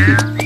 now.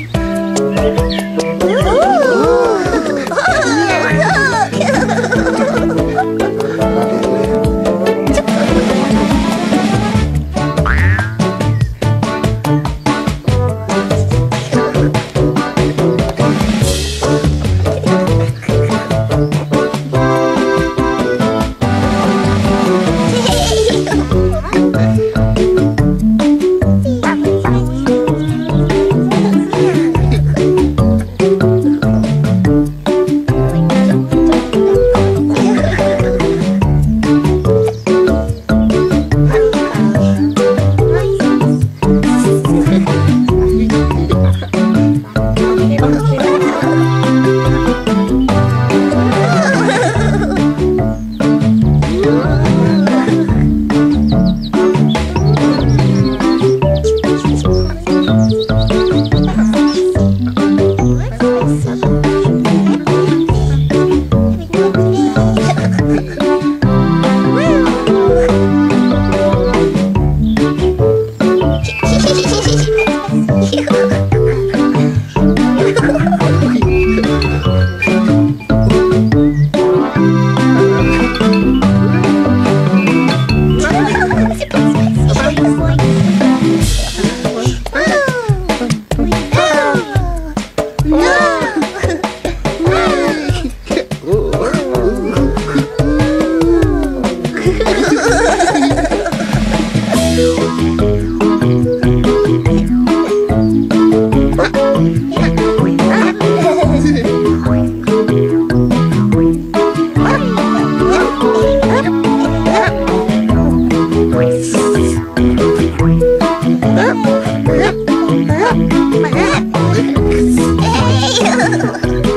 Hey!